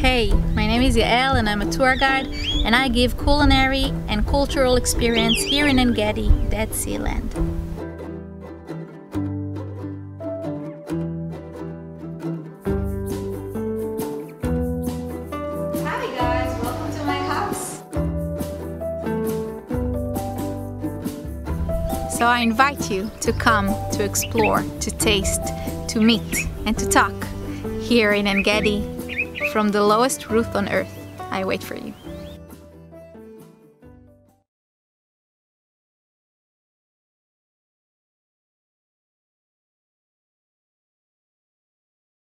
Hey, my name is Yael and I'm a tour guide and I give culinary and cultural experience here in Engedi, Dead Sea Land. Hi guys, welcome to my house. So I invite you to come, to explore, to taste, to meet and to talk here in Engedi from the lowest roof on earth. I wait for you.